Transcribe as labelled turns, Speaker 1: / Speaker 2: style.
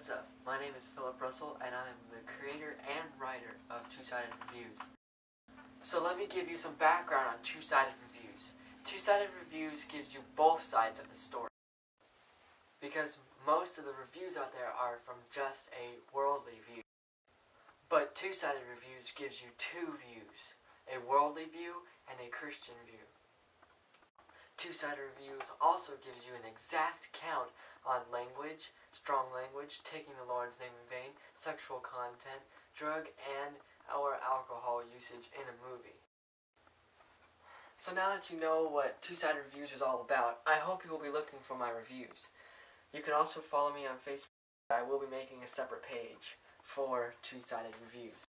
Speaker 1: What's up? My name is Philip Russell and I'm the creator and writer of Two Sided Reviews. So let me give you some background on Two Sided Reviews. Two Sided Reviews gives you both sides of the story. Because most of the reviews out there are from just a worldly view. But Two Sided Reviews gives you two views a worldly view and a Christian view. Two-sided reviews also gives you an exact count on language, strong language, taking the Lord's name in vain, sexual content, drug and or alcohol usage in a movie. So now that you know what Two-Sided Reviews is all about, I hope you will be looking for my reviews. You can also follow me on Facebook. I will be making a separate page for Two-Sided Reviews.